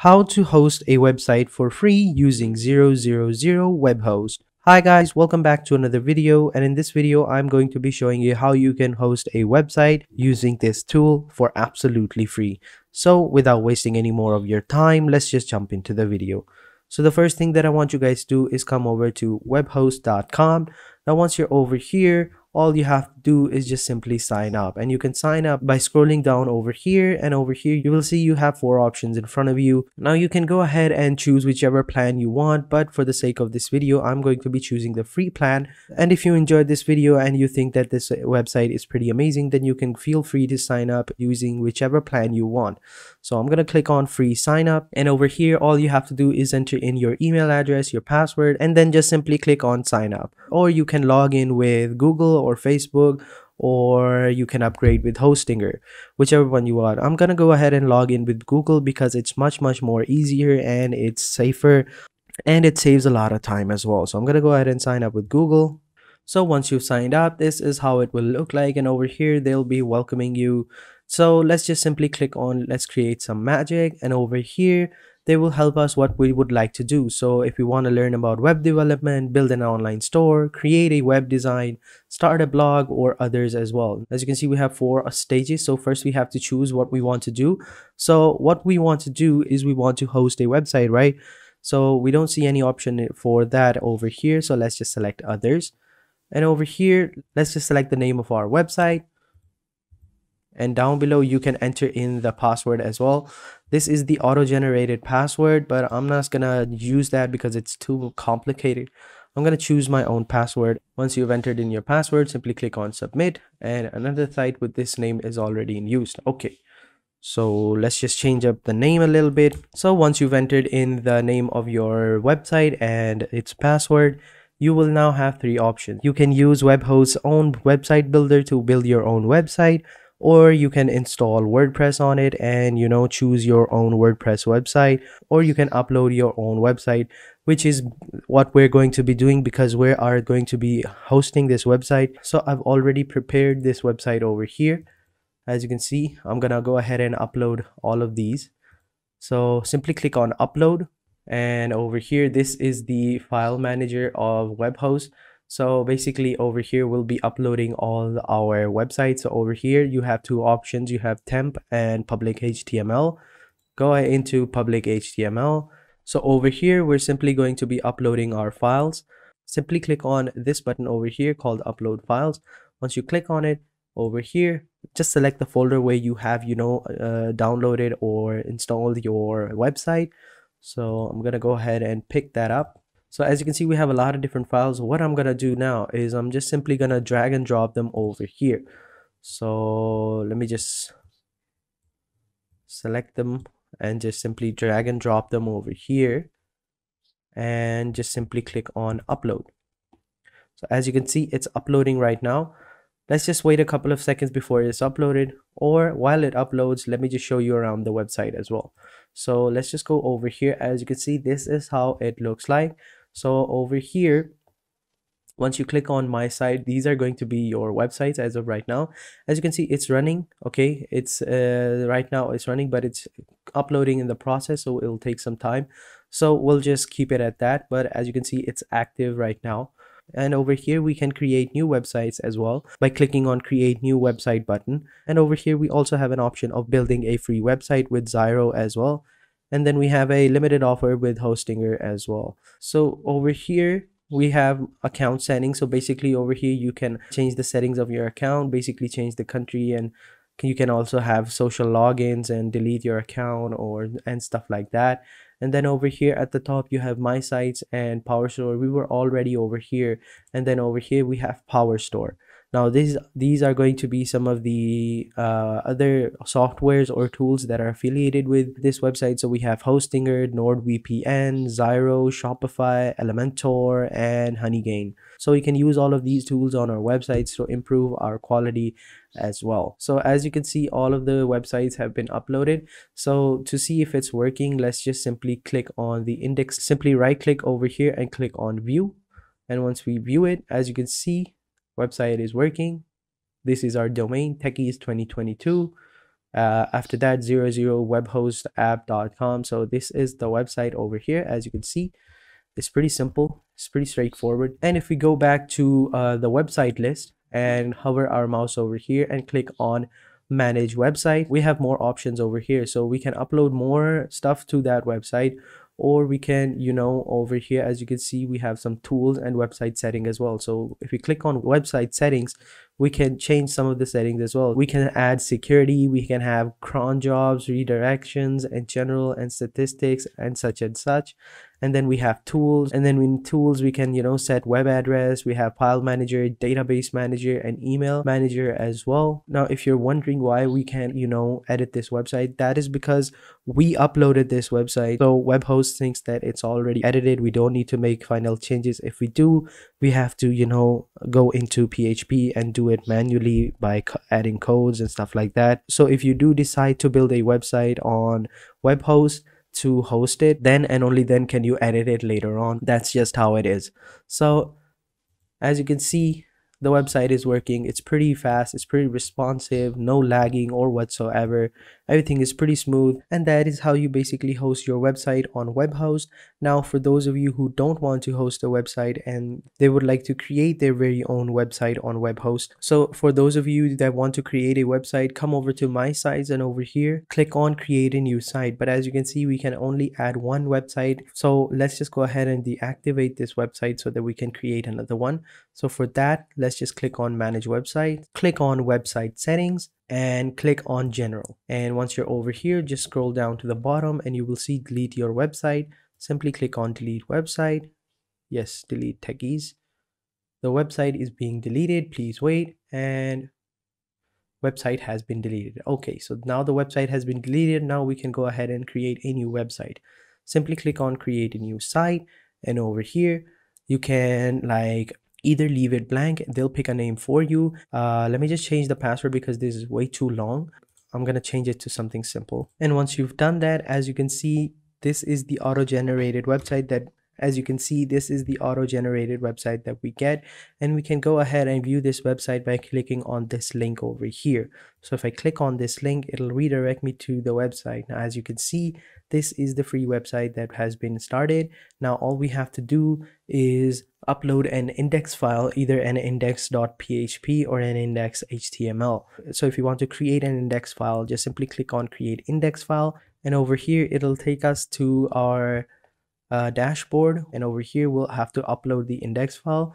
how to host a website for free using 000 web host. Hi guys, welcome back to another video and in this video I'm going to be showing you how you can host a website using this tool for absolutely free. So without wasting any more of your time, let's just jump into the video. So the first thing that I want you guys to do is come over to webhost.com. Now once you're over here, all you have to do is just simply sign up. And you can sign up by scrolling down over here and over here. You will see you have four options in front of you. Now you can go ahead and choose whichever plan you want but for the sake of this video i'm going to be choosing the free plan. And if you enjoyed this video and you think that this website is pretty amazing then you can feel free to sign up using whichever plan you want. So i'm going to click on free sign up. And over here all you have to do is enter in your email address your password and then just simply click on sign up. Or you can log in with google or Facebook or you can upgrade with Hostinger, whichever one you want. I'm gonna go ahead and log in with Google because it's much much more easier and it's safer and it saves a lot of time as well. So I'm gonna go ahead and sign up with Google. So once you've signed up, this is how it will look like and over here they'll be welcoming you. So let's just simply click on let's create some magic and over here they will help us what we would like to do. So if we want to learn about web development, build an online store, create a web design, start a blog or others as well. As you can see, we have four stages. So first we have to choose what we want to do. So what we want to do is we want to host a website, right? So we don't see any option for that over here. So let's just select others. And over here, let's just select the name of our website and down below you can enter in the password as well this is the auto-generated password but i'm not gonna use that because it's too complicated. I'm gonna choose my own password. Once you've entered in your password simply click on submit and another site with this name is already in use. Okay so let's just change up the name a little bit. So once you've entered in the name of your website and its password you will now have three options. You can use webhost's own website builder to build your own website or you can install WordPress on it and you know choose your own WordPress website or you can upload your own website which is what we're going to be doing because we are going to be hosting this website. So I've already prepared this website over here. As you can see I'm gonna go ahead and upload all of these. So simply click on upload and over here this is the file manager of webhost so basically over here we'll be uploading all our websites. So over here you have two options. You have temp and public html go into public html so over here we're simply going to be uploading our files. Simply click on this button over here called upload files. Once you click on it over here just select the folder where you have you know uh, downloaded or installed your website. So i'm gonna go ahead and pick that up so as you can see, we have a lot of different files. What I'm going to do now is I'm just simply going to drag and drop them over here. So let me just select them and just simply drag and drop them over here and just simply click on upload. So as you can see, it's uploading right now. Let's just wait a couple of seconds before it's uploaded or while it uploads, let me just show you around the website as well. So let's just go over here. As you can see, this is how it looks like so over here once you click on my site these are going to be your websites as of right now. As you can see it's running okay? It's uh, right now it's running but it's uploading in the process so it'll take some time. So we'll just keep it at that but as you can see it's active right now. And over here we can create new websites as well by clicking on create new website button. And over here we also have an option of building a free website with Zyro as well and then we have a limited offer with hostinger as well. So over here we have account settings. So basically over here you can change the settings of your account basically change the country and you can also have social logins and delete your account or and stuff like that. And then over here at the top you have my sites and power store. We were already over here. And then over here we have power store now these these are going to be some of the uh, other softwares or tools that are affiliated with this website. So we have hostinger nordvpn zyro shopify elementor and honeygain. So we can use all of these tools on our websites to improve our quality as well. So as you can see all of the websites have been uploaded. So to see if it's working let's just simply click on the index. Simply right click over here and click on view. And once we view it as you can see website is working. This is our domain techies 2022 uh, after that 00webhostapp.com so this is the website over here as you can see. It's pretty simple it's pretty straightforward. And if we go back to uh, the website list and hover our mouse over here and click on manage website we have more options over here. So we can upload more stuff to that website or we can you know over here as you can see we have some tools and website setting as well. So if we click on website settings we can change some of the settings as well. We can add security we can have cron jobs redirections and general and statistics and such and such. And then we have tools and then in tools we can you know set web address we have file manager database manager and email manager as well. Now if you're wondering why we can't, you know edit this website that is because we uploaded this website. So webhost thinks that it's already edited. We don't need to make final changes. If we do we have to you know go into php and do it manually by adding codes and stuff like that. So if you do decide to build a website on webhost to host it then and only then can you edit it later on. That's just how it is. So as you can see the website is working. It's pretty fast. It's pretty responsive. No lagging or whatsoever. Everything is pretty smooth. And that is how you basically host your website on webhost now for those of you who don't want to host a website and they would like to create their very own website on webhost so for those of you that want to create a website come over to my sites and over here click on create a new site. But as you can see we can only add one website. So let's just go ahead and deactivate this website so that we can create another one. So for that let's let's just click on manage website click on website settings and click on general. And once you're over here just scroll down to the bottom and you will see delete your website. Simply click on delete website. Yes delete techies. The website is being deleted. Please wait. And website has been deleted. Okay so now the website has been deleted. Now we can go ahead and create a new website. Simply click on create a new site. And over here you can like either leave it blank they'll pick a name for you. Uh, let me just change the password because this is way too long. I'm gonna change it to something simple. And once you've done that as you can see this is the auto-generated website that as you can see this is the auto-generated website that we get and we can go ahead and view this website by clicking on this link over here. So if i click on this link it'll redirect me to the website. Now as you can see this is the free website that has been started. Now all we have to do is upload an index file either an index.php or an index.html so if you want to create an index file just simply click on create index file and over here it'll take us to our uh, dashboard and over here we'll have to upload the index file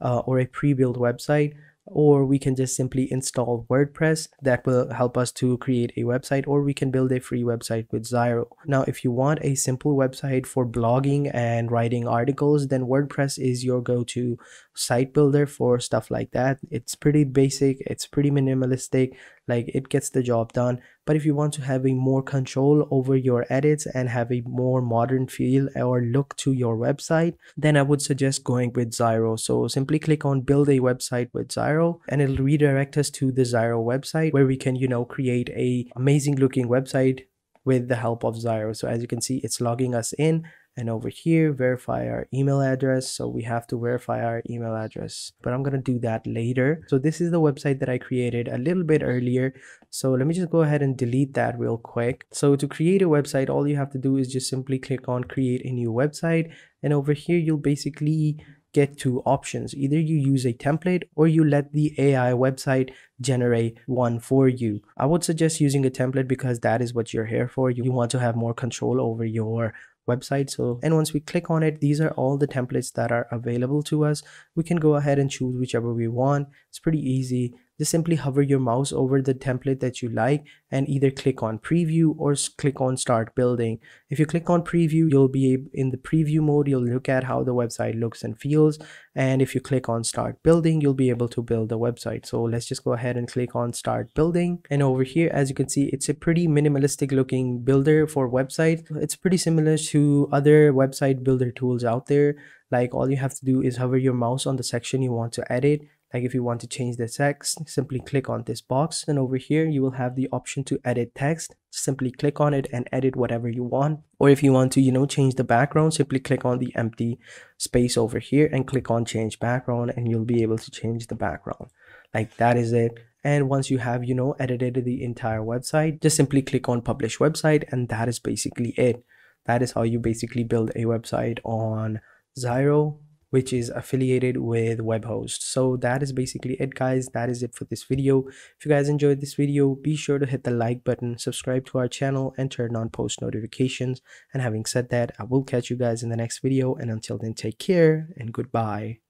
uh, or a pre-built website or we can just simply install WordPress that will help us to create a website or we can build a free website with Zyro. Now if you want a simple website for blogging and writing articles then WordPress is your go-to site builder for stuff like that. It's pretty basic, it's pretty minimalistic, like it gets the job done. But if you want to have a more control over your edits and have a more modern feel or look to your website then i would suggest going with zyro so simply click on build a website with zyro and it'll redirect us to the zyro website where we can you know create a amazing looking website with the help of zyro so as you can see it's logging us in and over here verify our email address. So we have to verify our email address but i'm gonna do that later. So this is the website that i created a little bit earlier. So let me just go ahead and delete that real quick. So to create a website all you have to do is just simply click on create a new website. And over here you'll basically get two options. Either you use a template or you let the ai website generate one for you. I would suggest using a template because that is what you're here for. You want to have more control over your website. So and once we click on it these are all the templates that are available to us. We can go ahead and choose whichever we want. It's pretty easy just simply hover your mouse over the template that you like and either click on preview or click on start building. If you click on preview you'll be in the preview mode you'll look at how the website looks and feels. And if you click on start building you'll be able to build the website. So let's just go ahead and click on start building. And over here as you can see it's a pretty minimalistic looking builder for website. It's pretty similar to other website builder tools out there. Like all you have to do is hover your mouse on the section you want to edit like if you want to change the text simply click on this box. And over here you will have the option to edit text. Simply click on it and edit whatever you want. Or if you want to you know change the background simply click on the empty space over here and click on change background and you'll be able to change the background. Like that is it. And once you have you know edited the entire website just simply click on publish website and that is basically it. That is how you basically build a website on Zyro which is affiliated with webhost. So that is basically it guys. That is it for this video. If you guys enjoyed this video be sure to hit the like button subscribe to our channel and turn on post notifications. And having said that i will catch you guys in the next video. And until then take care and goodbye